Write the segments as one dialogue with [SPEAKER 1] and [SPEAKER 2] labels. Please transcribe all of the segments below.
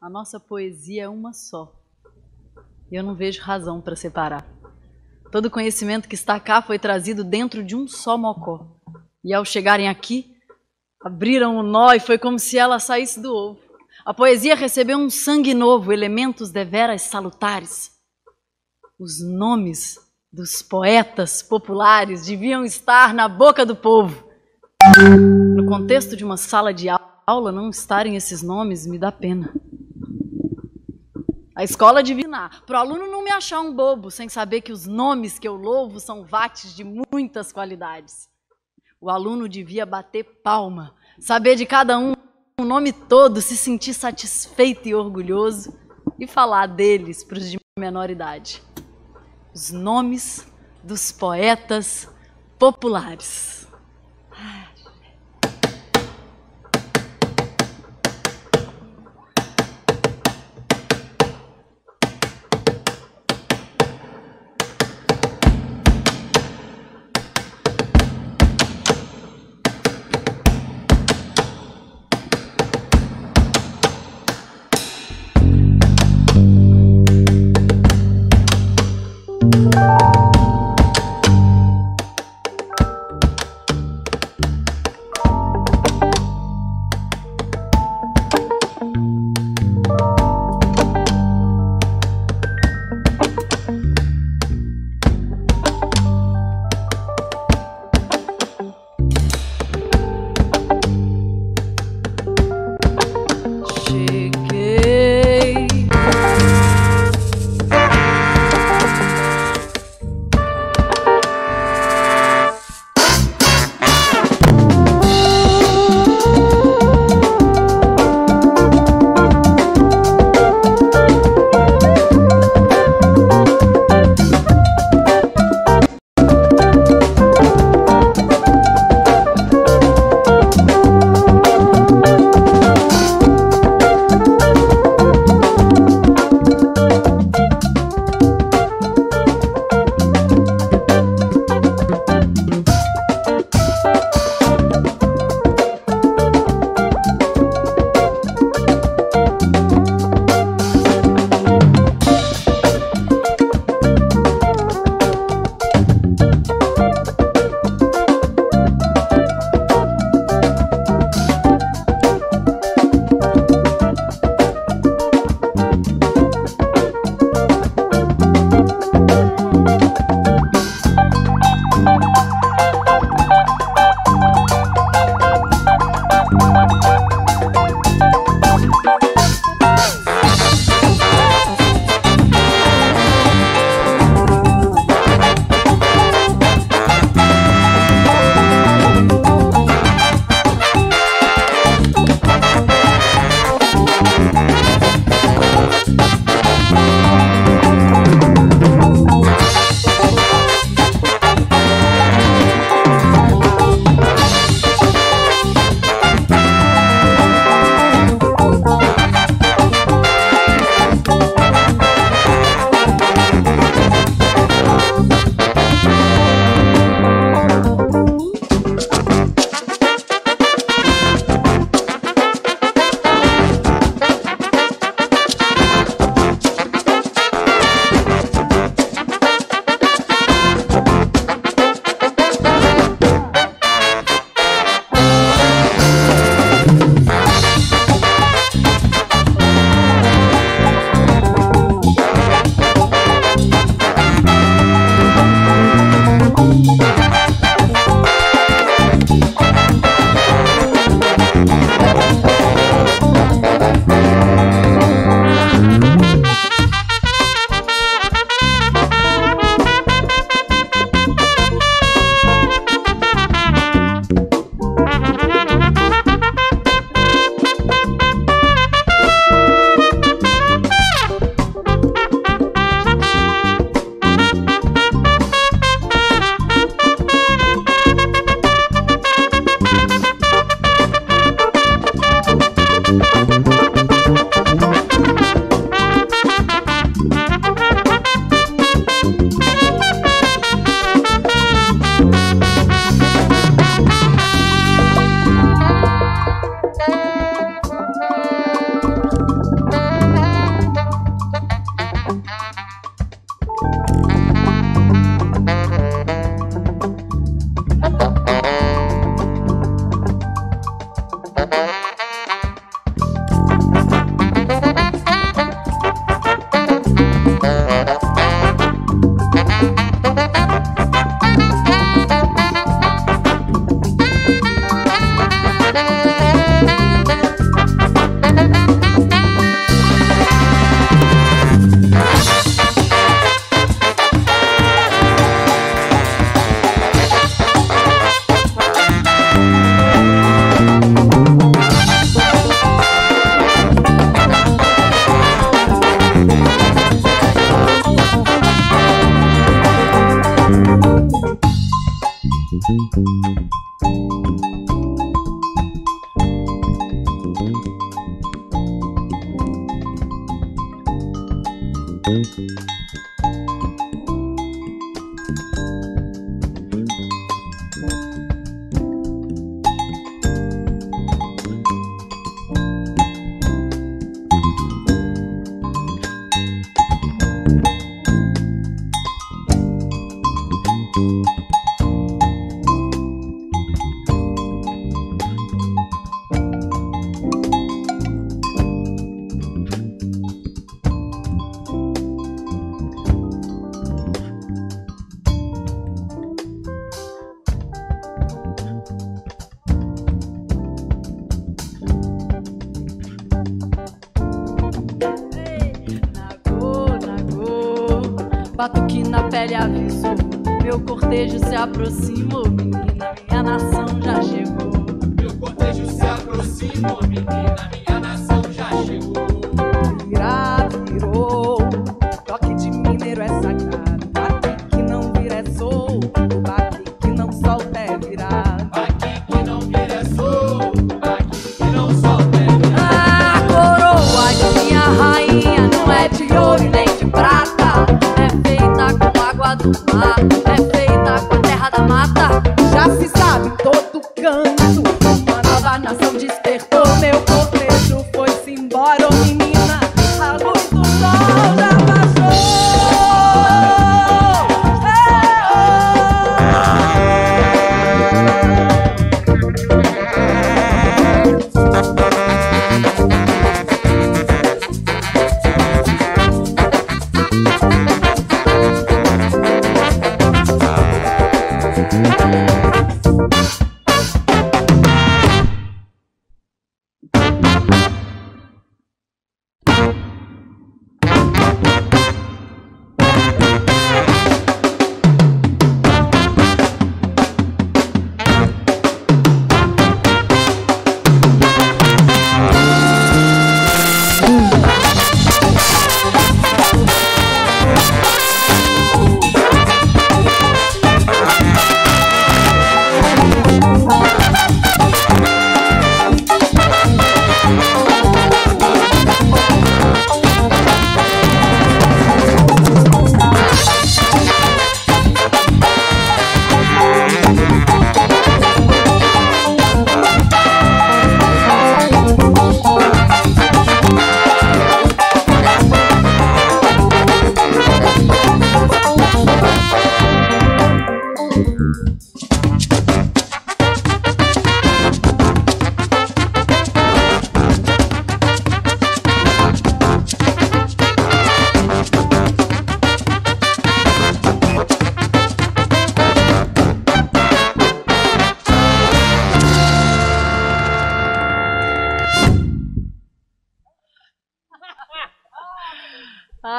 [SPEAKER 1] A nossa poesia é uma só. E eu não vejo razão para separar. Todo conhecimento que está cá foi trazido dentro de um só mocó. E ao chegarem aqui, abriram o nó e foi como se ela saísse do ovo. A poesia recebeu um sangue novo, elementos deveras salutares. Os nomes dos poetas populares deviam estar na boca do povo. No contexto de uma sala de aula, não estarem esses nomes me dá pena. A escola divinar, para o aluno não me achar um bobo, sem saber que os nomes que eu louvo são vates de muitas qualidades. O aluno devia bater palma, saber de cada um o nome todo, se sentir satisfeito e orgulhoso e falar deles para os de menor idade. Os nomes dos poetas populares.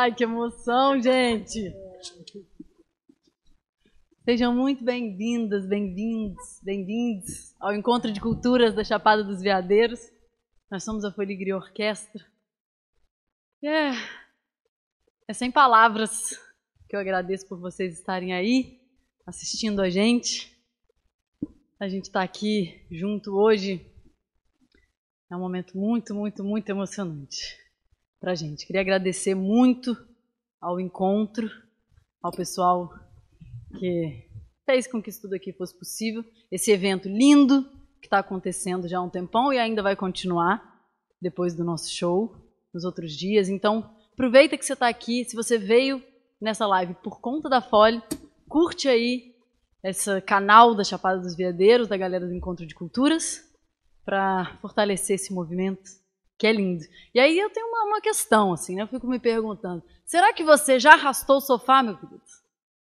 [SPEAKER 1] Ai, que emoção, gente! Sejam muito bem-vindas, bem-vindos, bem-vindos ao Encontro de Culturas da Chapada dos Veadeiros. Nós somos a Foligria Orquestra. É, é sem palavras que eu agradeço por vocês estarem aí, assistindo a gente. A gente está aqui junto hoje. É um momento muito, muito, muito emocionante para a gente. Queria agradecer muito ao encontro, ao pessoal que fez com que isso tudo aqui fosse possível. Esse evento lindo que está acontecendo já há um tempão e ainda vai continuar depois do nosso show, nos outros dias. Então, aproveita que você está aqui. Se você veio nessa live por conta da Fole, curte aí esse canal da Chapada dos Veadeiros, da galera do Encontro de Culturas, para fortalecer esse movimento que é lindo. E aí eu tenho uma, uma questão, assim, né? Eu fico me perguntando: será que você já arrastou o sofá, meu querido?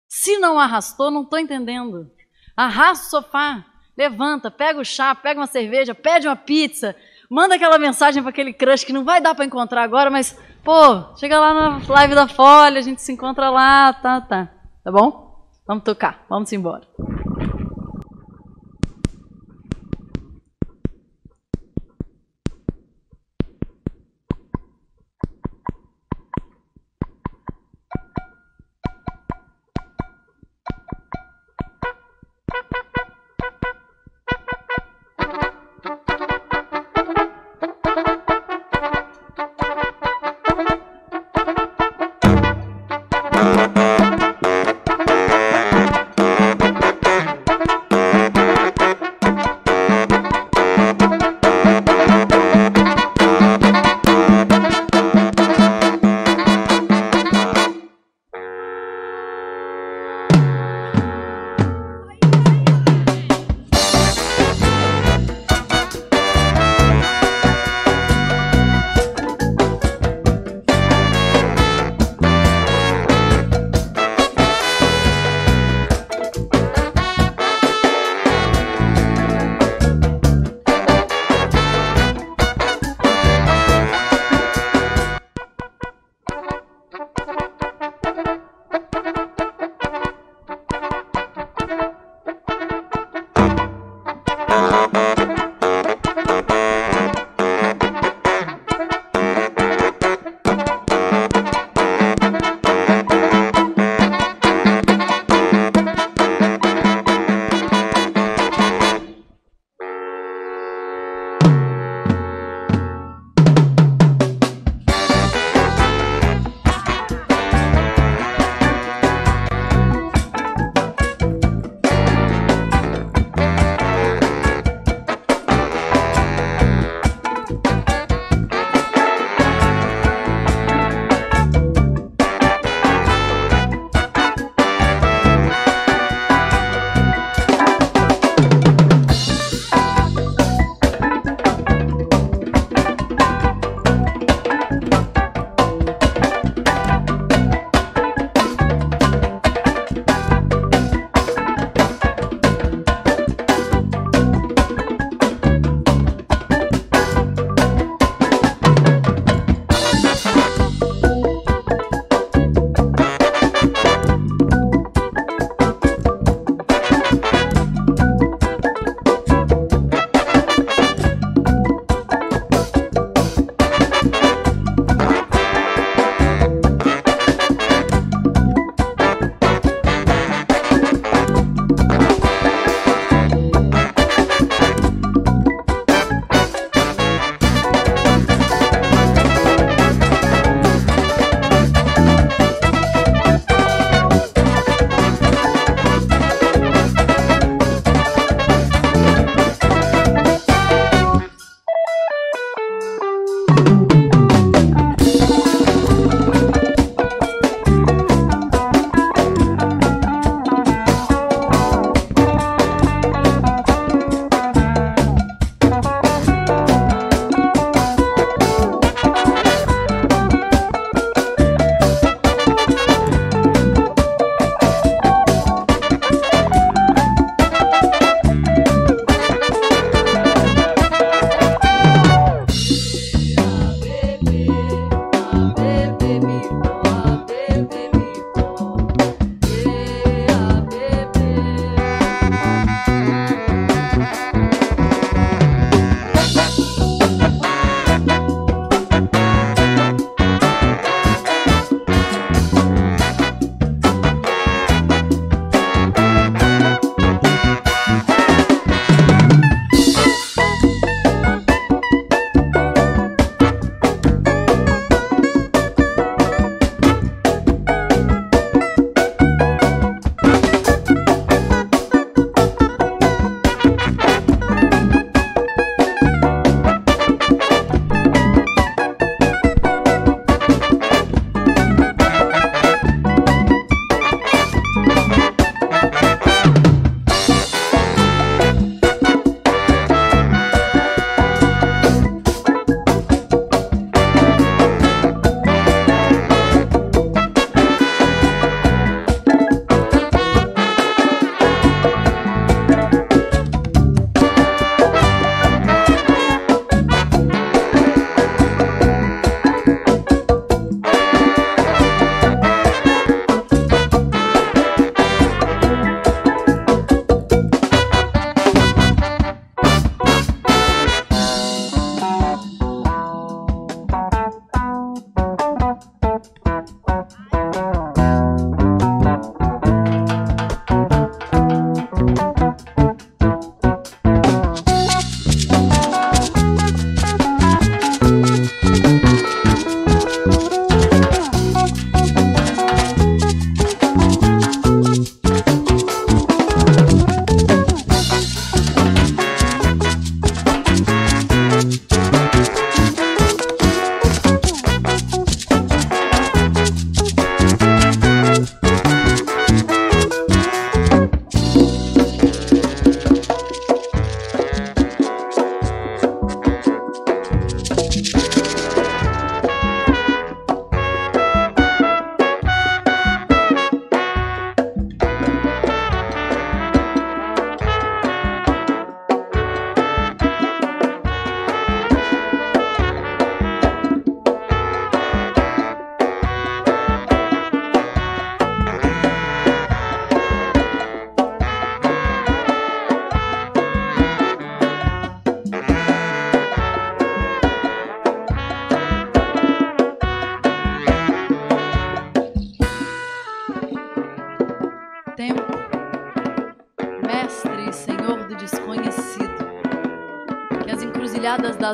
[SPEAKER 1] Se não arrastou, não estou entendendo. Arrasta o sofá, levanta, pega o chá, pega uma cerveja, pede uma pizza, manda aquela mensagem para aquele crush que não vai dar para encontrar agora, mas, pô, chega lá na live da Folha, a gente se encontra lá, tá, tá. Tá bom? Vamos tocar, vamos embora.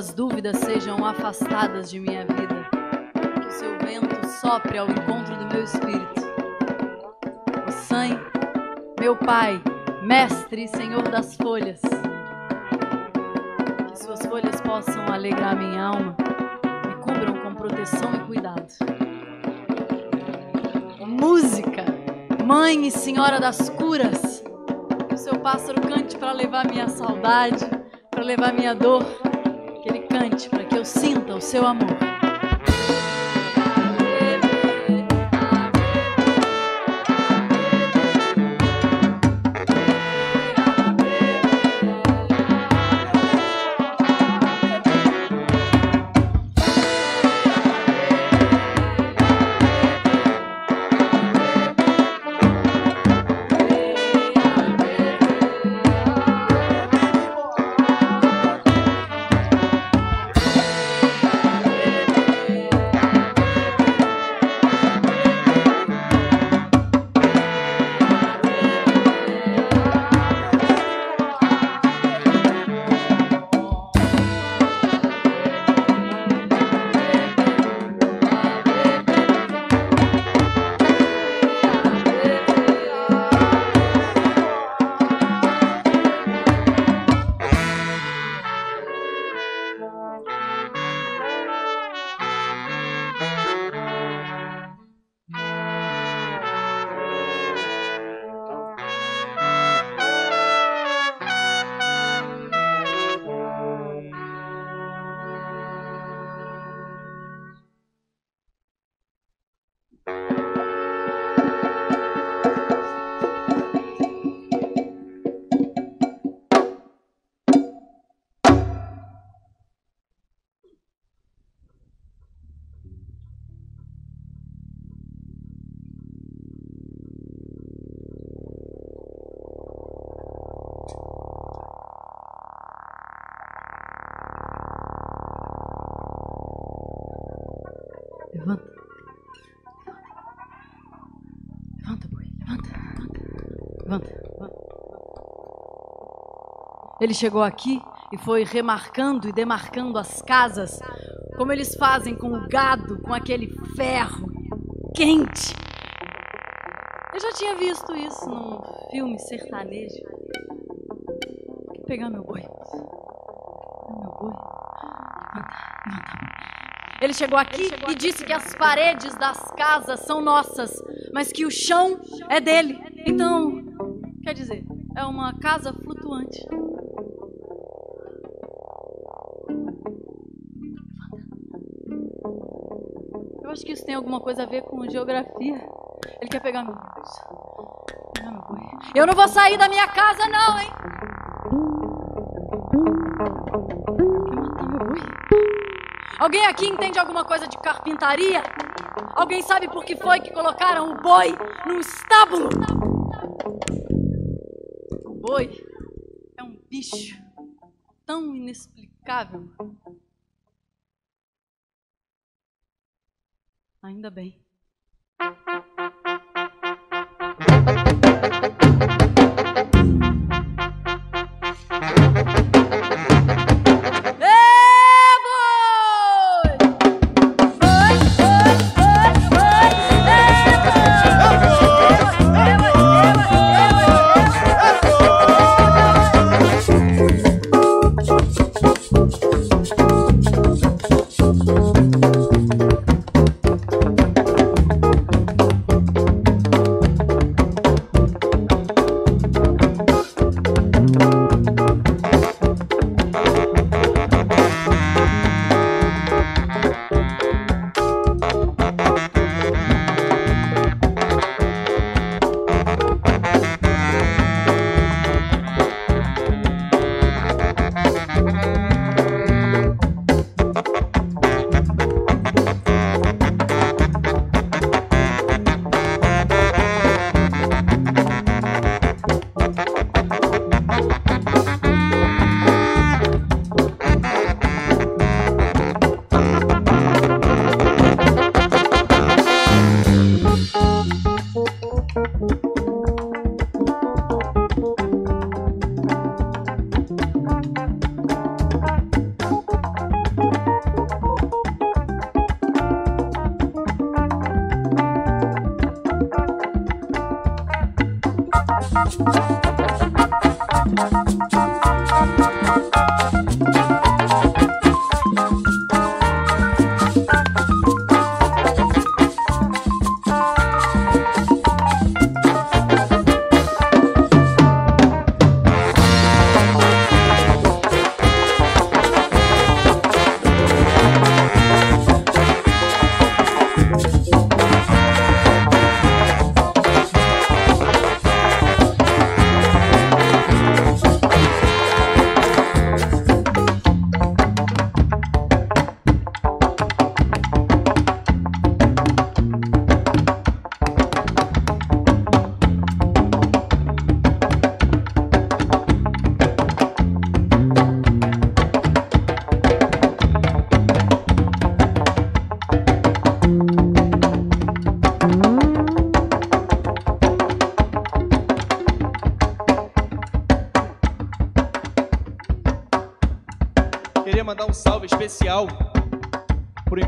[SPEAKER 1] Das dúvidas sejam afastadas de minha vida. Que o seu vento sopre ao encontro do meu espírito. O San, meu Pai, Mestre e Senhor das folhas. Que suas folhas possam alegrar minha alma, me cubram com proteção e cuidado. Música, Mãe e Senhora das curas. Que o seu pássaro cante para levar minha saudade, para levar minha dor. Para que eu sinta o seu amor. Ele chegou aqui e foi remarcando e demarcando as casas, como eles fazem com o gado, com aquele ferro quente. Eu já tinha visto isso num filme sertanejo. Vou pegar meu boi. Pegar meu boi. Ele chegou aqui e disse que as paredes das casas são nossas, mas que o chão é dele. Então, quer dizer, é uma casa flutuante. Acho que isso tem alguma coisa a ver com geografia. Ele quer pegar meu meu boi. Eu não vou sair da minha casa, não, hein? Alguém aqui entende alguma coisa de carpintaria? Alguém sabe por que foi que colocaram o boi num estábulo? O boi é um bicho tão inexplicável. Ainda bem.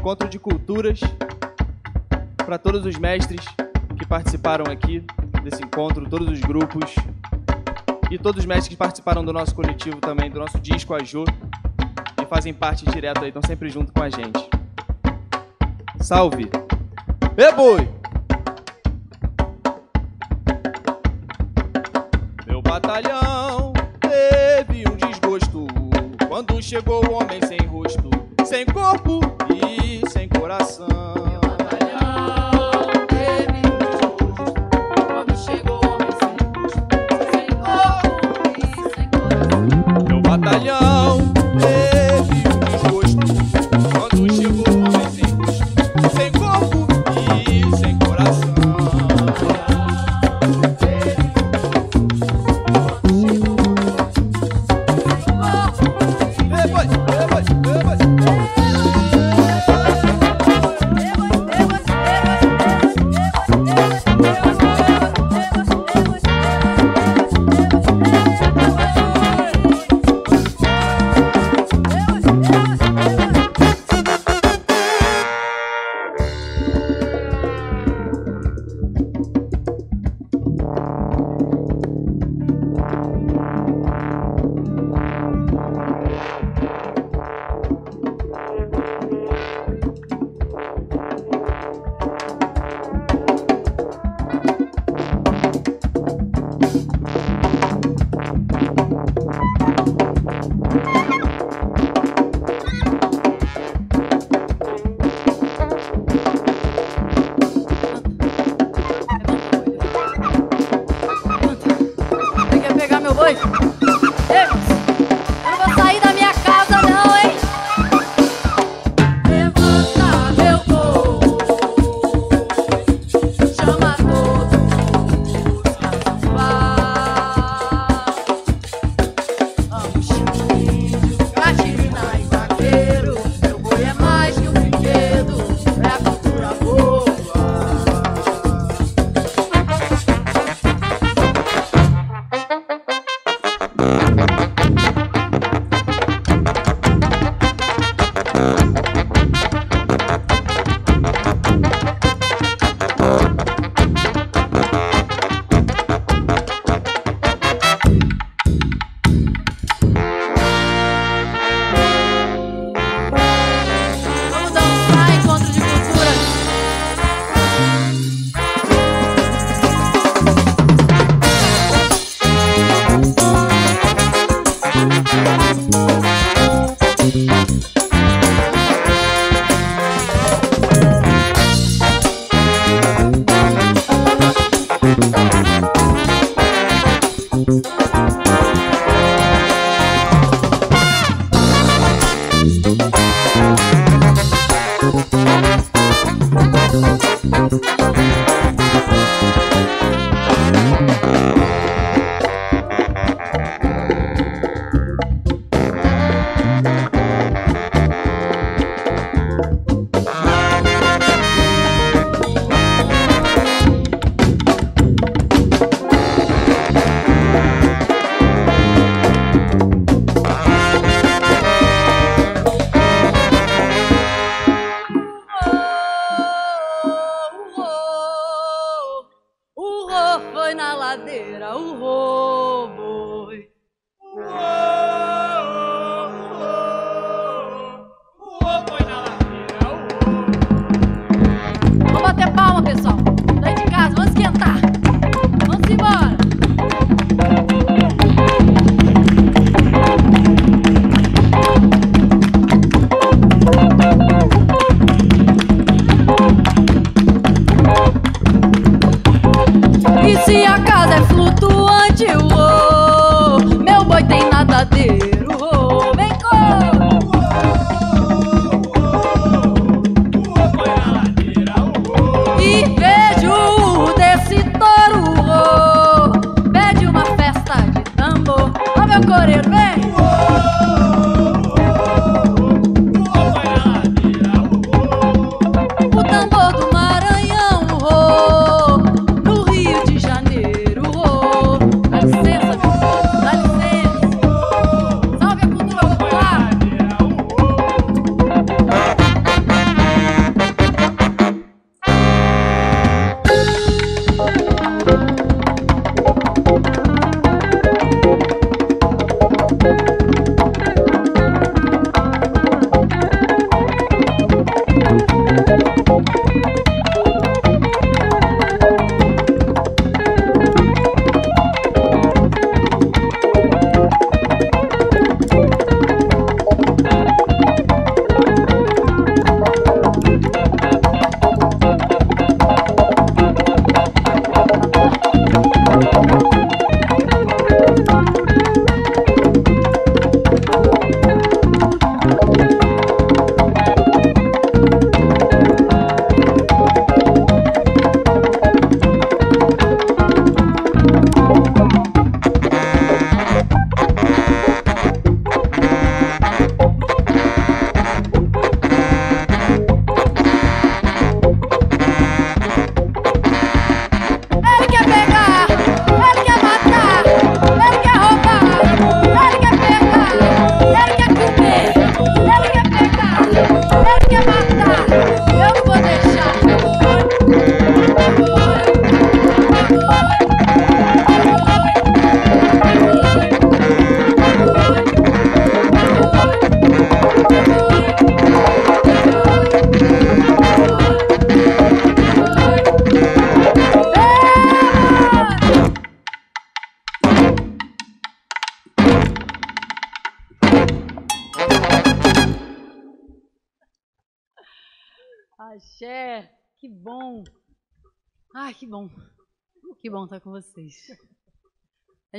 [SPEAKER 2] Encontro de Culturas, para todos os mestres que participaram aqui desse encontro, todos os grupos e todos os mestres que participaram do nosso coletivo também, do nosso disco Ajô, e fazem parte direta aí, estão sempre junto com a gente. Salve! Boi! Meu batalhão teve um desgosto quando chegou o homem sem rosto, sem corpo coração.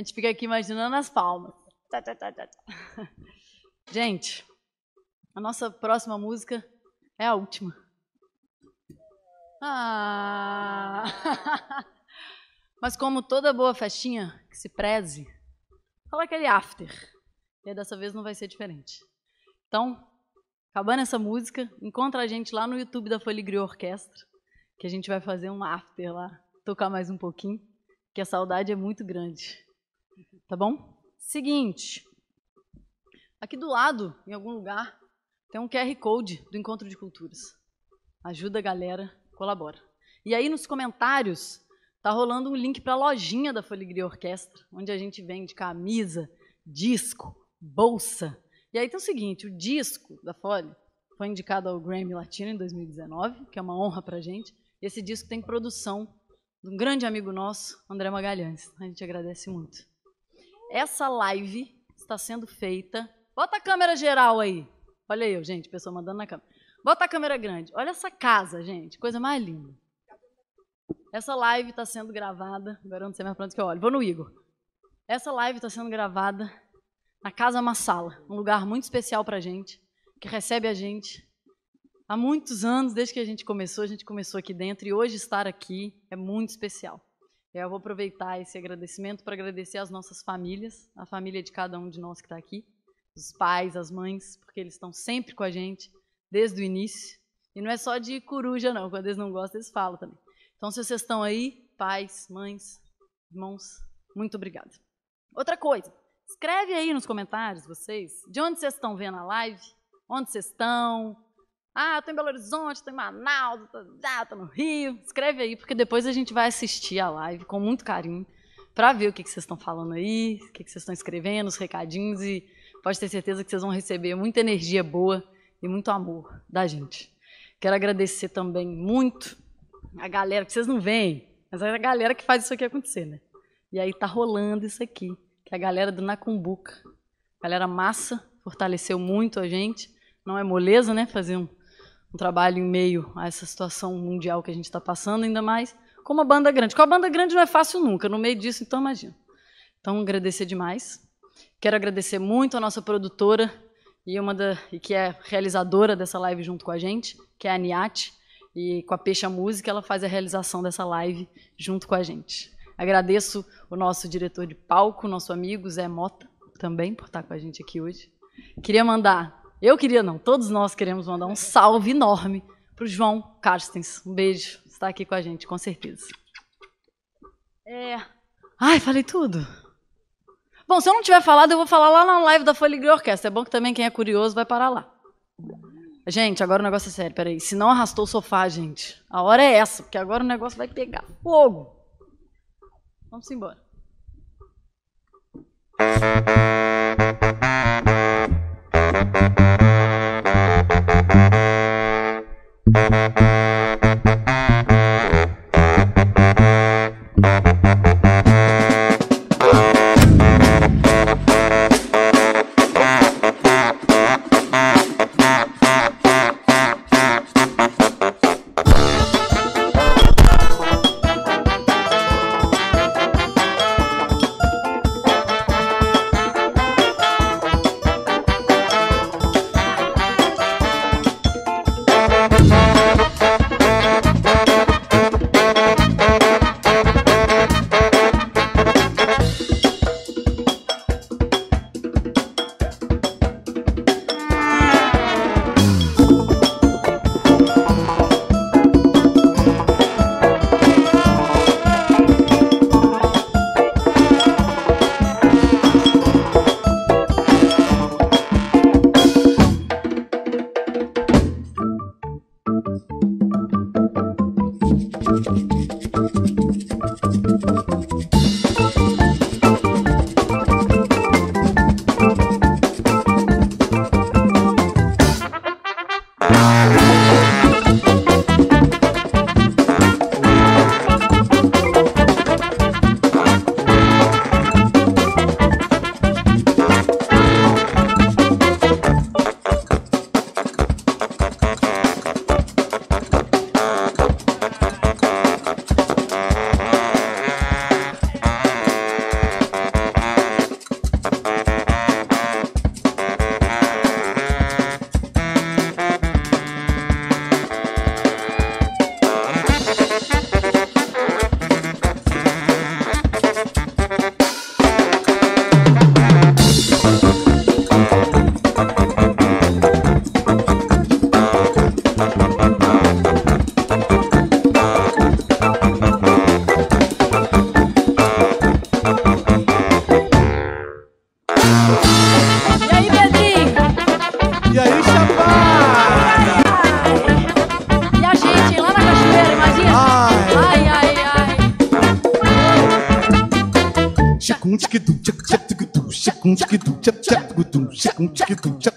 [SPEAKER 1] Gente fica aqui imaginando as palmas. Tá, tá, tá. Gente, a nossa próxima música é a última. Ah! Mas como toda boa festinha que se preze, fala aquele after. E dessa vez não vai ser diferente. Então, acabando essa música, encontra a gente lá no YouTube da Foligrio Orquestra, que a gente vai fazer um after lá, tocar mais um pouquinho, que a saudade é muito grande. Tá bom? Seguinte, aqui do lado, em algum lugar, tem um QR Code do Encontro de Culturas. Ajuda a galera, colabora. E aí nos comentários tá rolando um link para a lojinha da Foligria Orquestra, onde a gente vende camisa, disco, bolsa. E aí tem o seguinte, o disco da Folly foi indicado ao Grammy Latino em 2019, que é uma honra pra gente. E esse disco tem produção de um grande amigo nosso, André Magalhães. A gente agradece muito. Essa live está sendo feita. Bota a câmera geral aí. Olha aí, gente, pessoa mandando na câmera. Bota a câmera grande. Olha essa casa, gente, coisa mais linda. Essa live está sendo gravada. Agora eu não sei mais para onde que eu olho. Vou no Igor. Essa live está sendo gravada na Casa Massala, um lugar muito especial para a gente, que recebe a gente há muitos anos, desde que a gente começou. A gente começou aqui dentro e hoje estar aqui é muito especial. Eu vou aproveitar esse agradecimento para agradecer às nossas famílias, a família de cada um de nós que está aqui, os pais, as mães, porque eles estão sempre com a gente desde o início. E não é só de coruja, não. Quando eles não gostam, eles falam também. Então, se vocês estão aí, pais, mães, irmãos, muito obrigada. Outra coisa, escreve aí nos comentários, vocês, de onde vocês estão vendo a live, onde vocês estão. Ah, eu estou em Belo Horizonte, estou em Manaus, estou no Rio. Escreve aí, porque depois a gente vai assistir a live com muito carinho. para ver o que, que vocês estão falando aí, o que, que vocês estão escrevendo, os recadinhos e pode ter certeza que vocês vão receber muita energia boa e muito amor da gente. Quero agradecer também muito a galera que vocês não veem, mas é a galera que faz isso aqui acontecer, né? E aí tá rolando isso aqui, que é a galera do Nacumbuca. Galera massa, fortaleceu muito a gente. Não é moleza, né? Fazer um, um trabalho em meio a essa situação mundial que a gente está passando, ainda mais com uma banda grande. Com a banda grande não é fácil nunca, no meio disso, então imagina. Então, agradecer demais. Quero agradecer muito a nossa produtora e uma da, e que é realizadora dessa live junto com a gente, que é a Niat, e com a Peixa Música ela faz a realização dessa live junto com a gente. Agradeço o nosso diretor de palco, nosso amigo Zé Mota, também por estar com a gente aqui hoje. Queria mandar, eu queria não, todos nós queremos mandar um salve enorme para o João Carstens. Um beijo, está aqui com a gente, com certeza. É... Ai, falei tudo. Bom, se eu não tiver falado, eu vou falar lá na live da Folha Orquestra. É bom que também quem é curioso vai parar lá. Gente, agora o negócio é sério, peraí. Se não arrastou o sofá, gente, a hora é essa, porque agora o negócio vai pegar fogo. Vamos embora.
[SPEAKER 3] Bye-bye. Jack, Jack,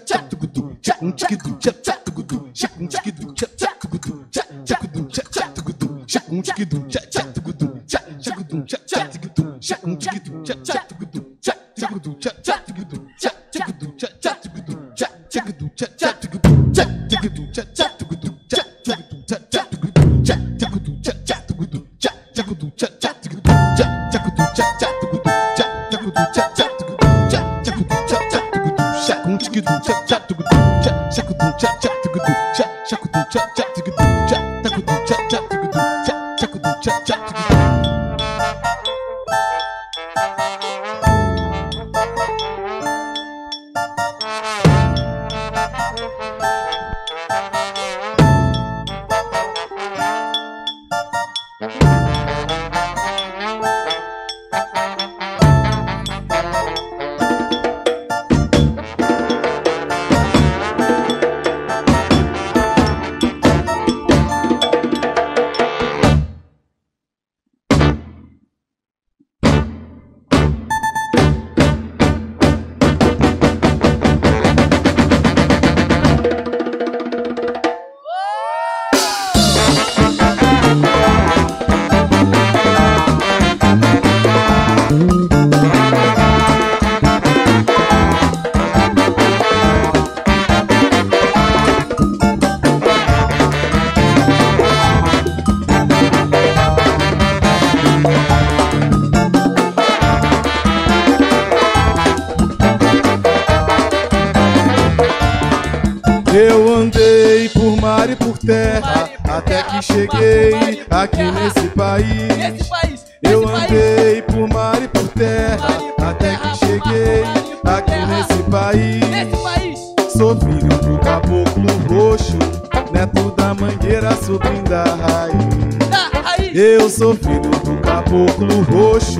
[SPEAKER 3] sobrinho da raiz.
[SPEAKER 4] Tá,
[SPEAKER 3] Eu sou filho do caboclo roxo,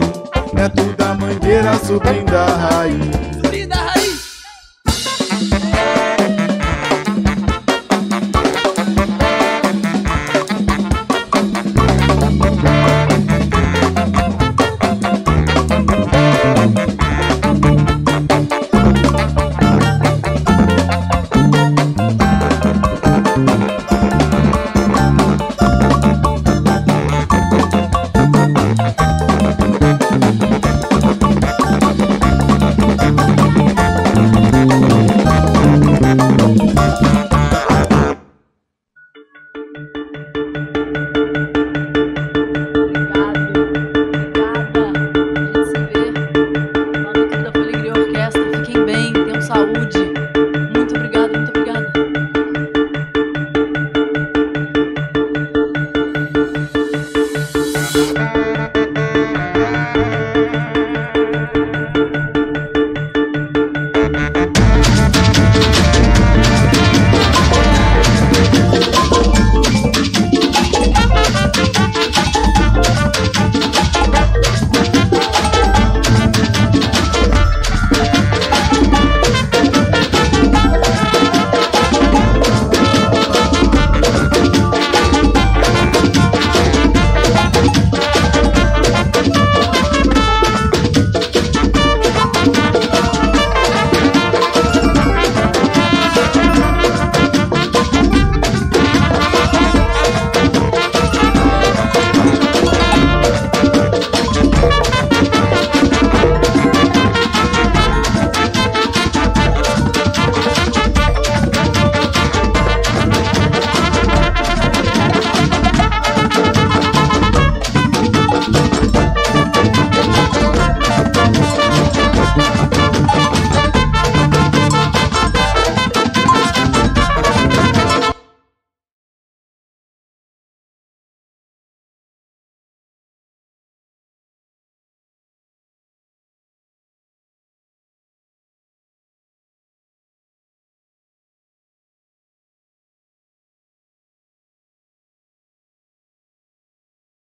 [SPEAKER 3] neto da mangueira, sobrinho da raiz.